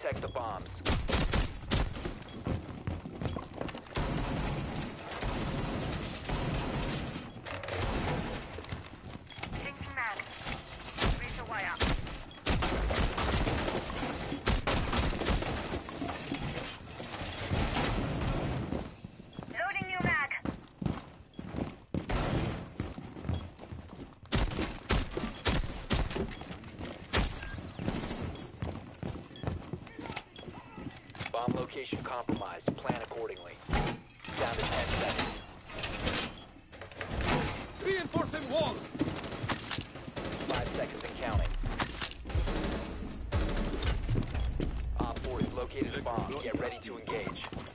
Protect the bombs. Changing mag. Razor wire. Loading new mag. Bomb location compromised. Plan accordingly. Down to 10 seconds. Reinforcing wall! 5 seconds and counting. Op 4 has located a bomb. Get ready to engage.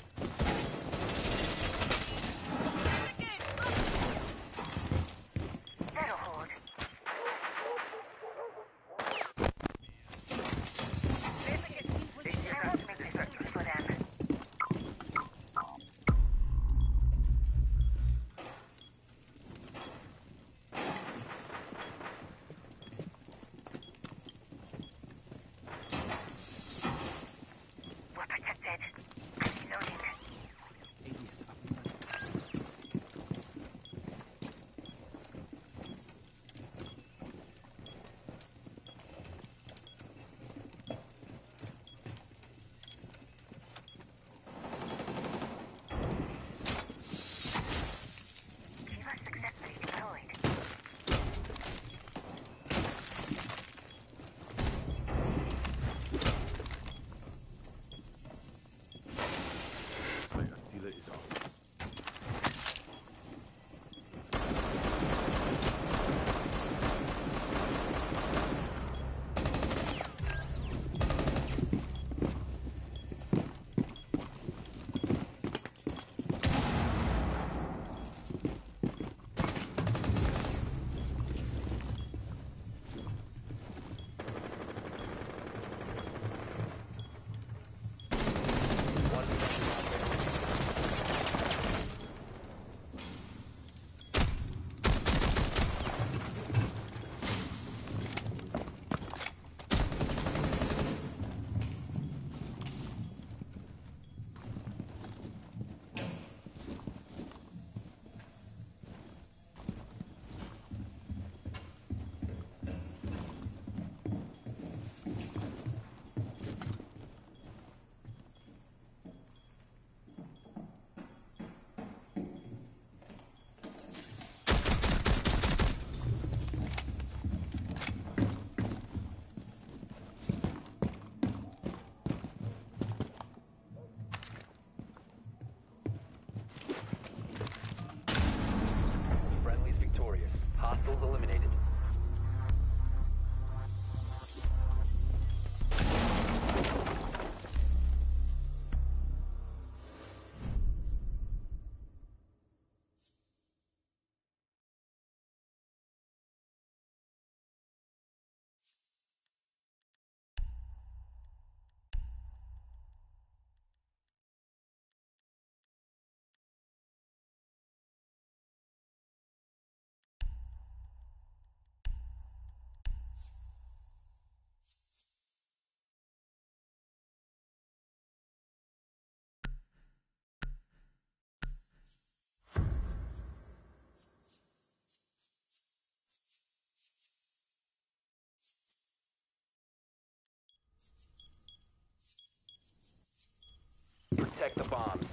Protect the bombs.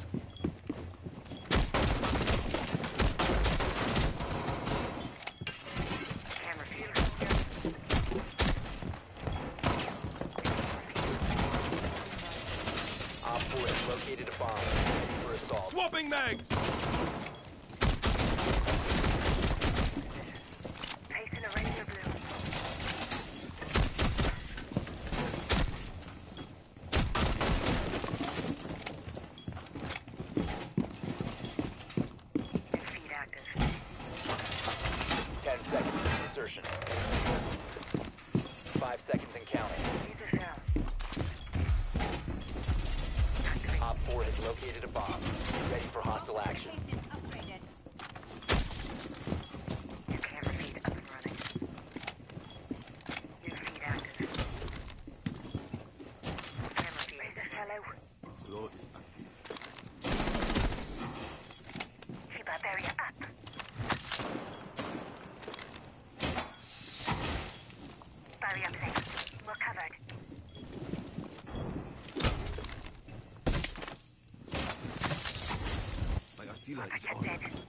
Op 4 has located a bomb. For assault. Swapping mags! 任せて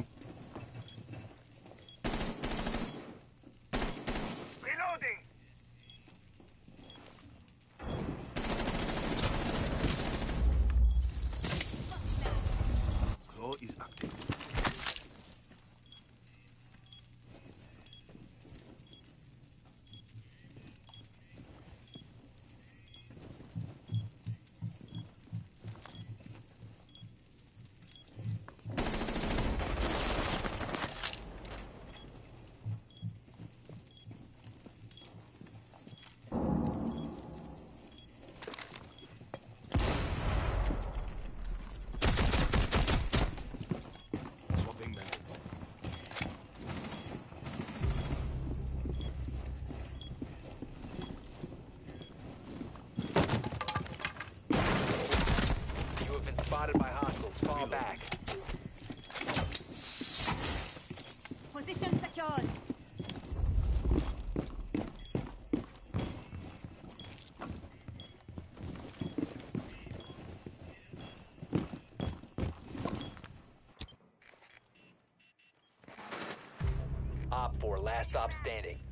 last stop standing.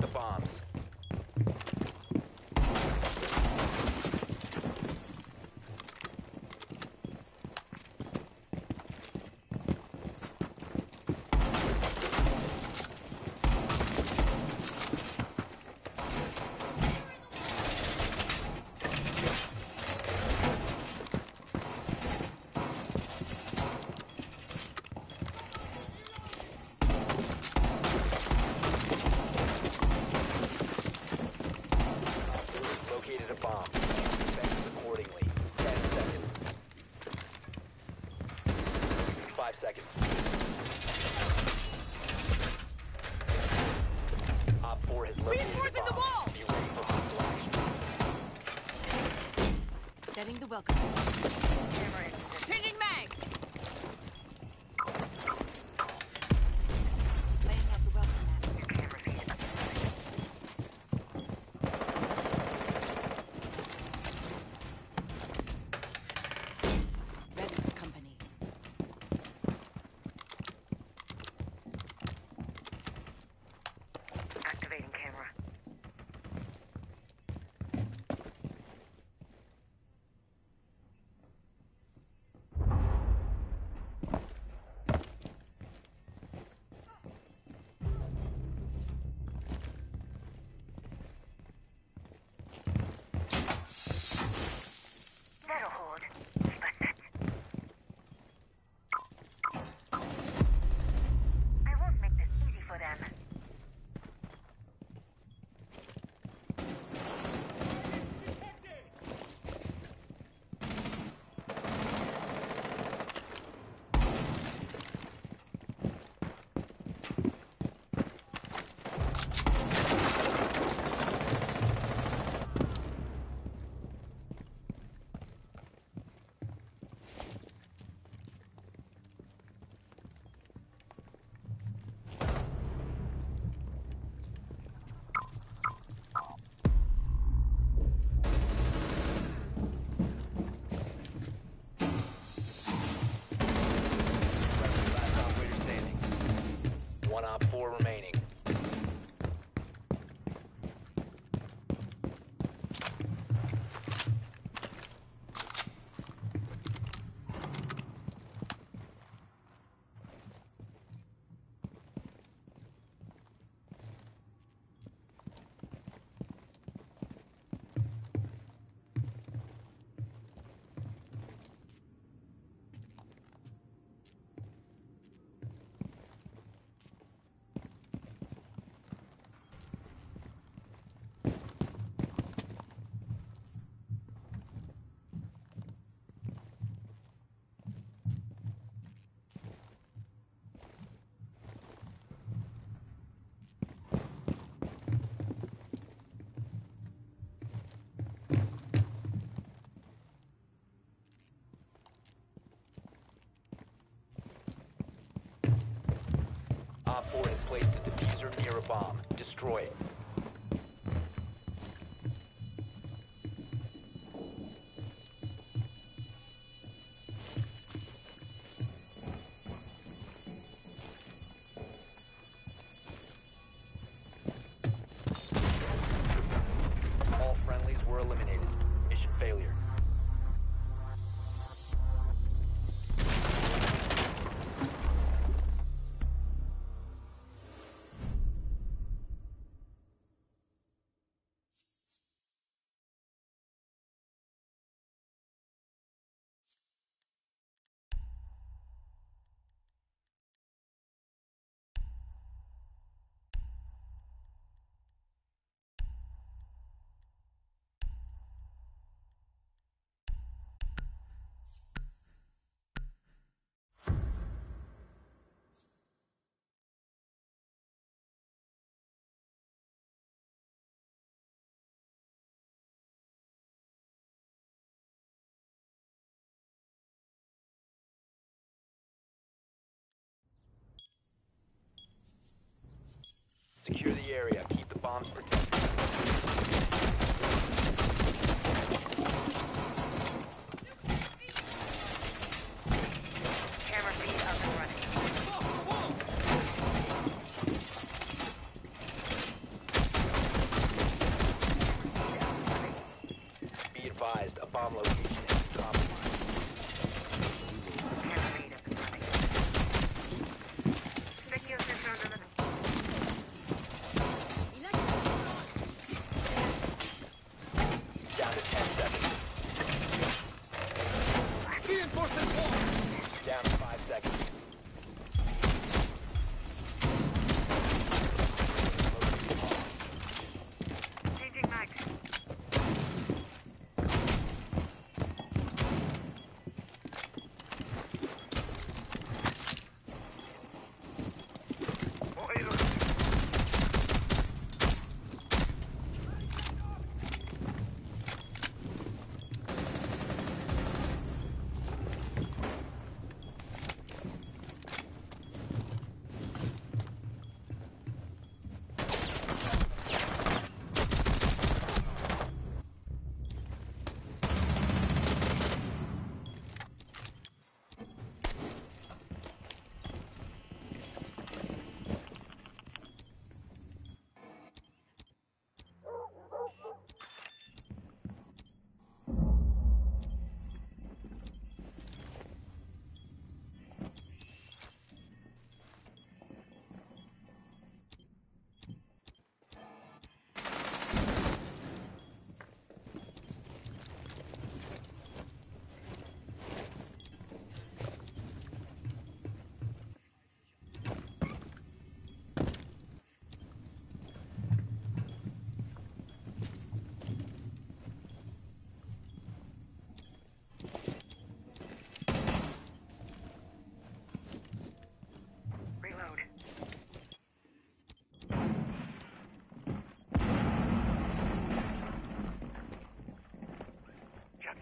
the bombs. Resetting the welcome. Changing mags! place the defuser near a bomb. Destroy it. area. Keep the bombs protected.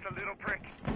a little prick.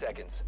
seconds.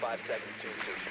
Five seconds to insertion.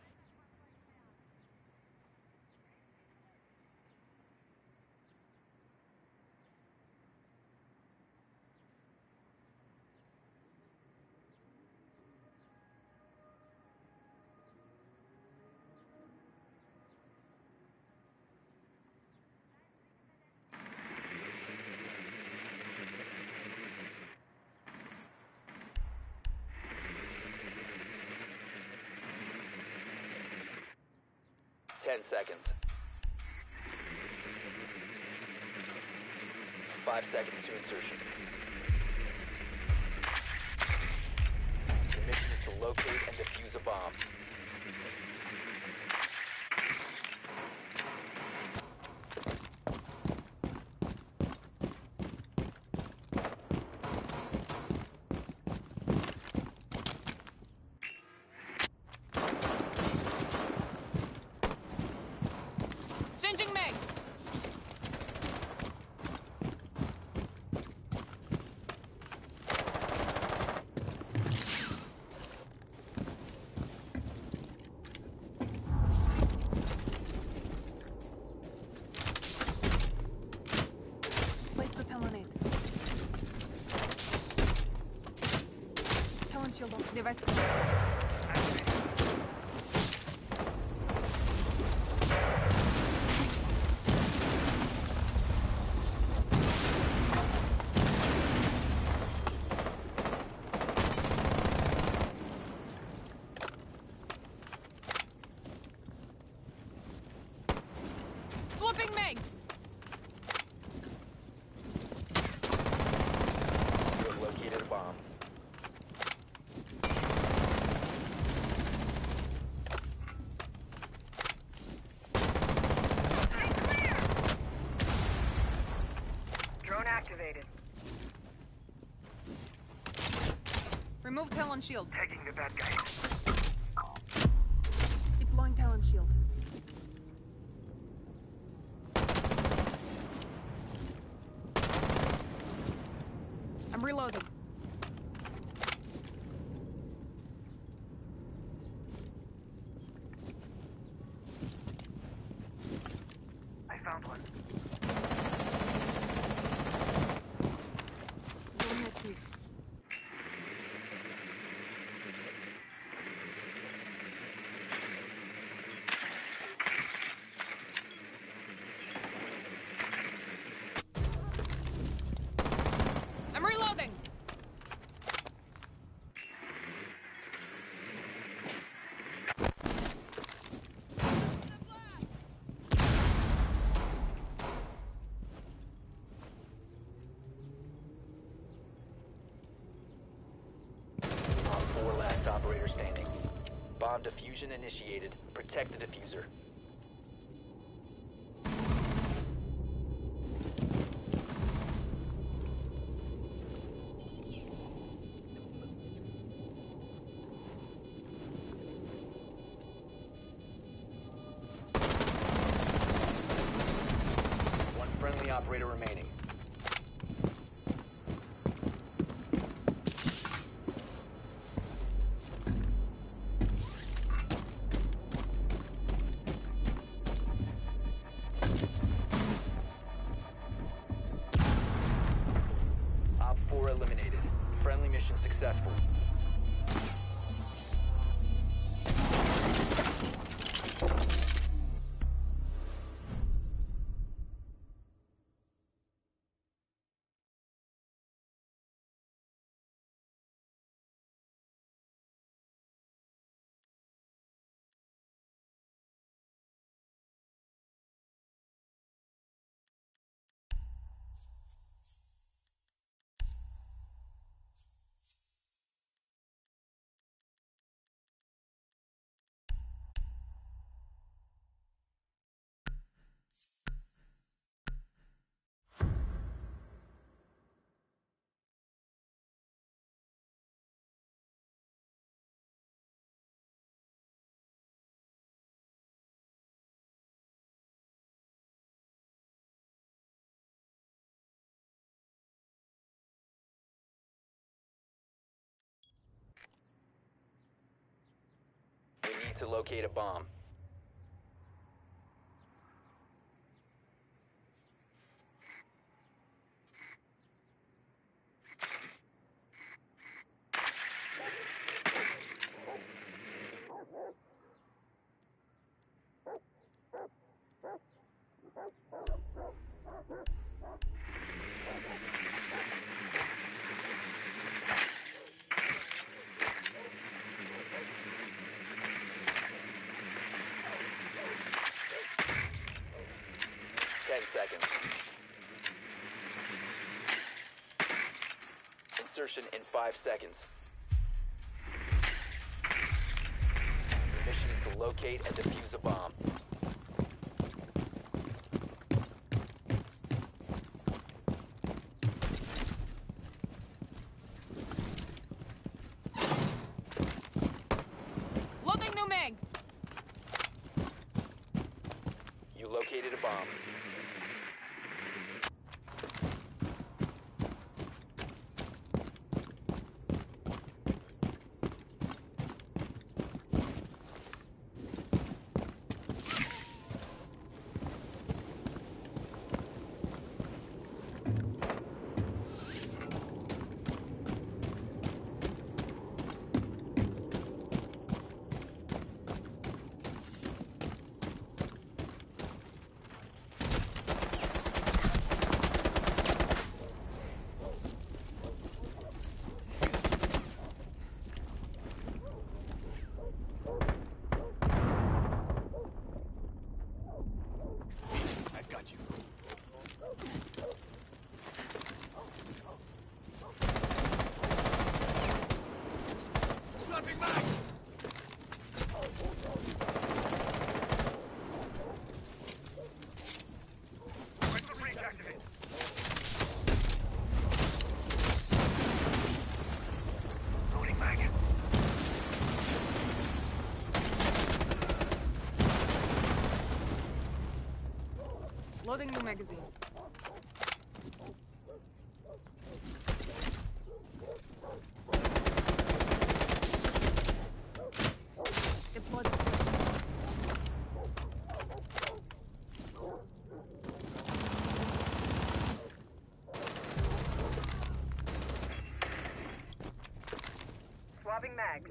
vai se. Intel on shield. Taking the bad guy. operator standing. Bomb diffusion initiated. Protect the defuser. To locate a bomb. Ten seconds. Insertion in five seconds. Your mission is to locate and defuse a bomb. Loading new mag. You located a bomb. I've got you. Swapping mags! Critical breach activated. Loading mag. Loading new magazine. Swapping mags.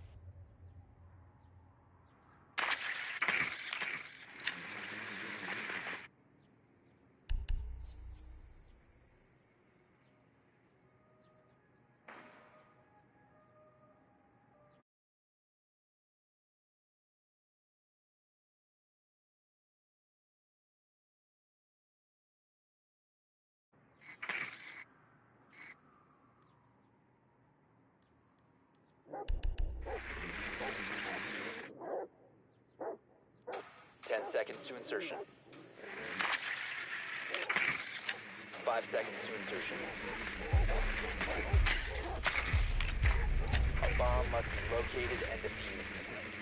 to insertion. Five seconds to insertion. A bomb must be located and defused.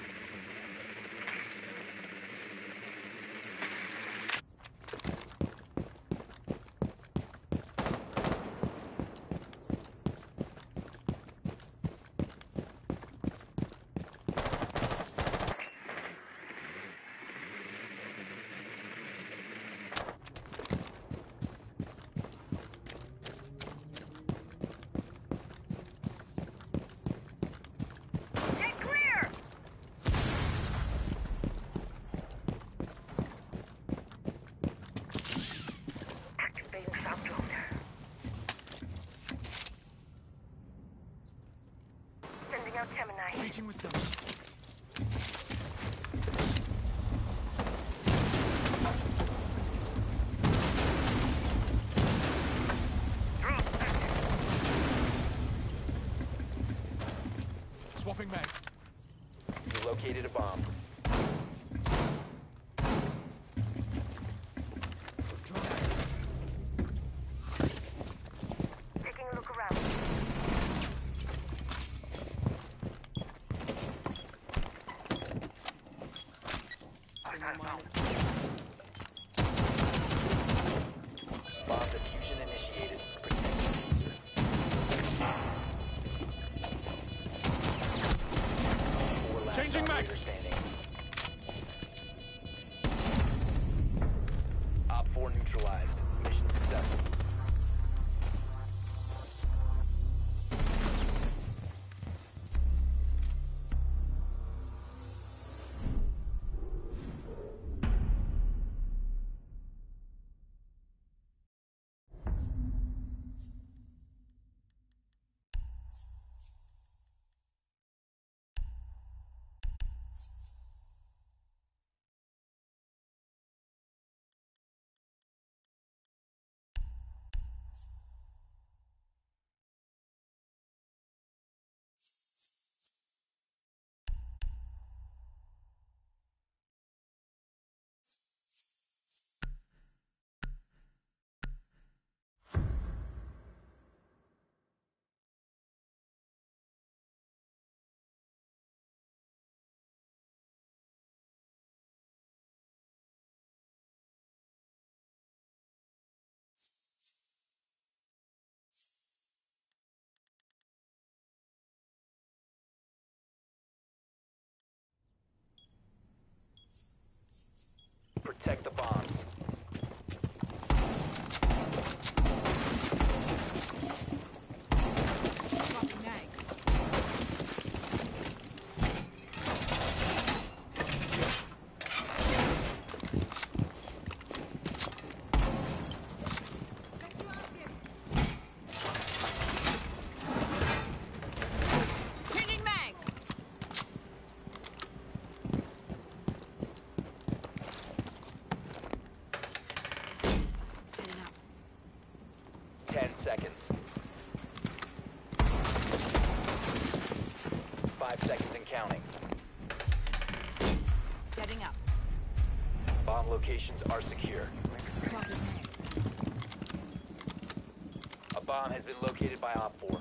Protect the bomb. bomb has been located by Op 4.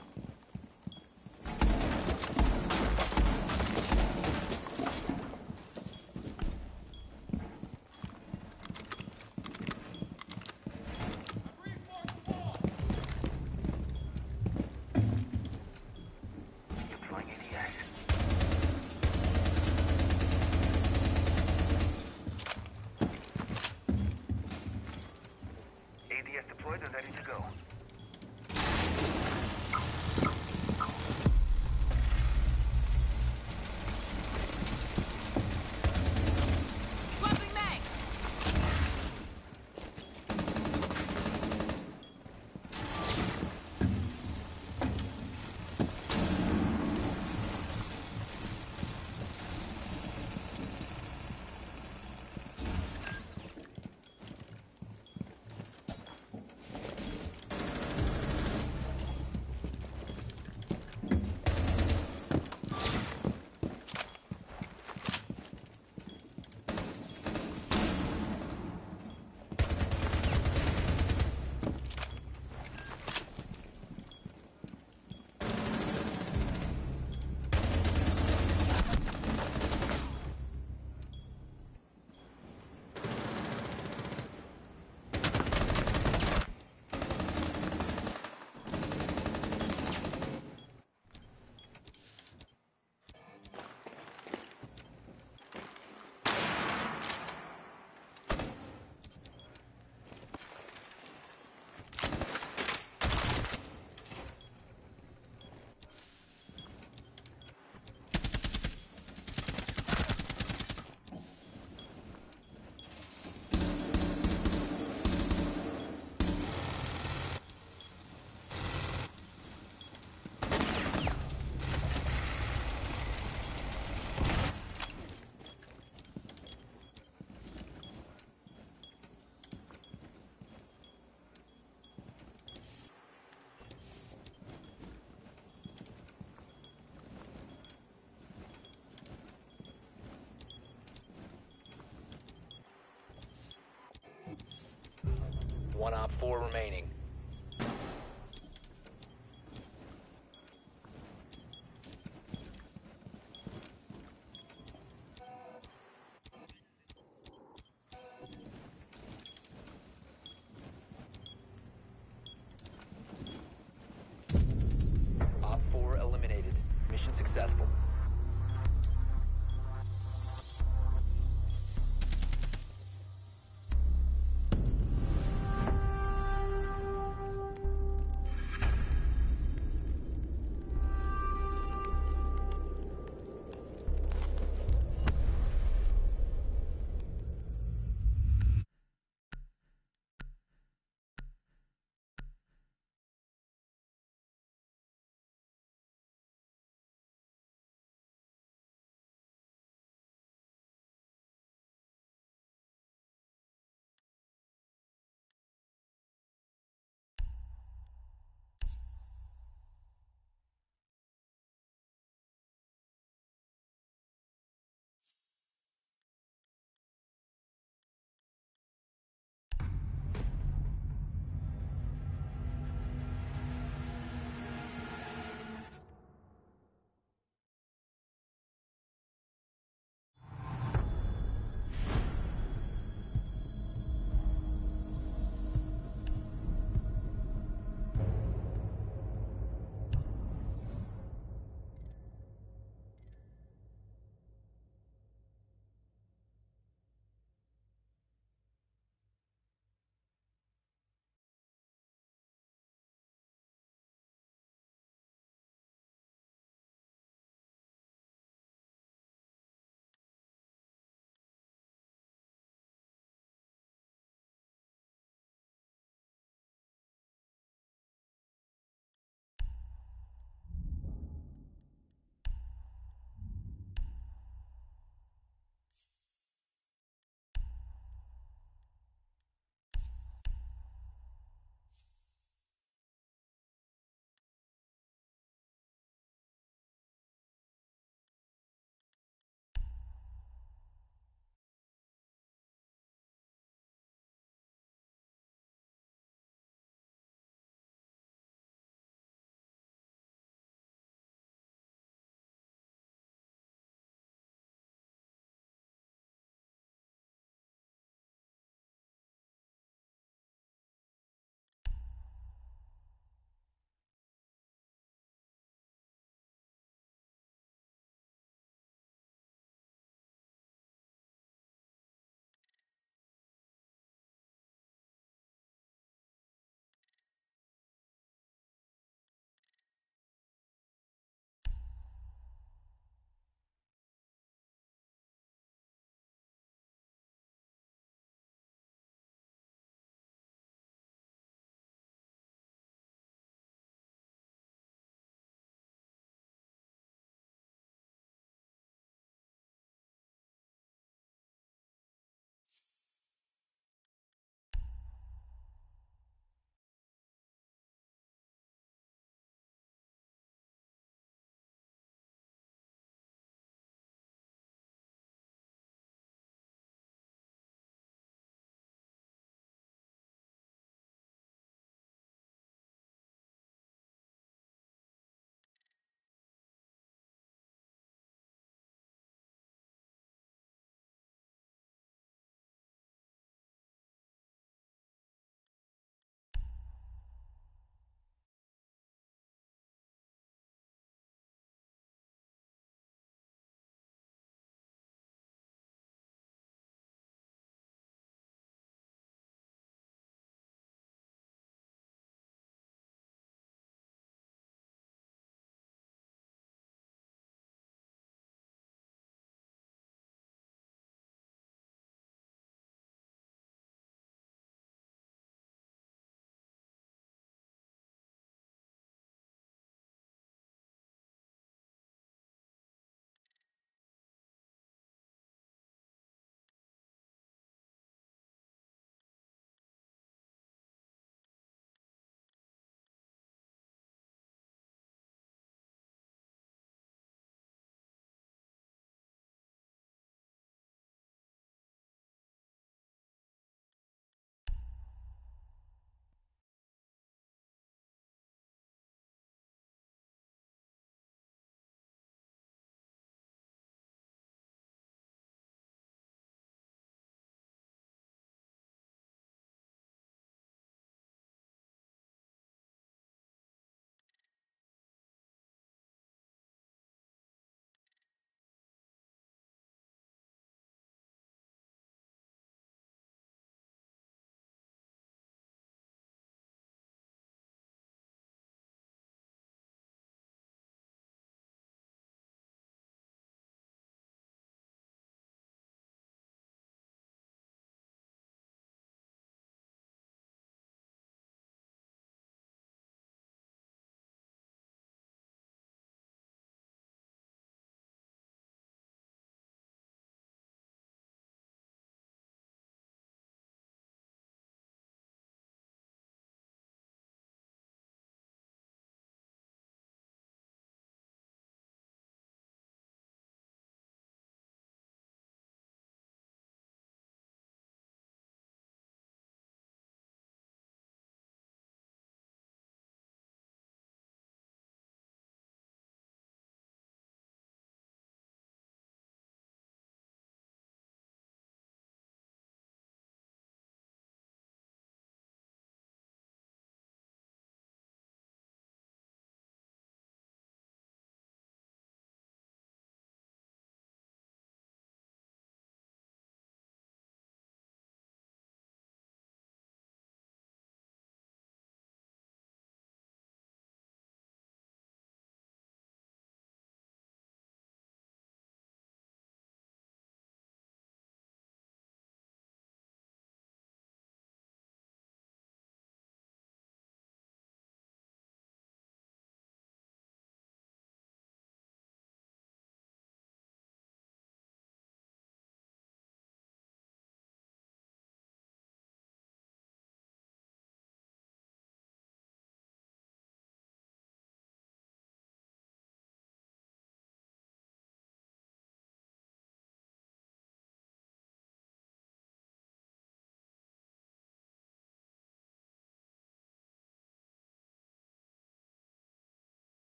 One op four remaining.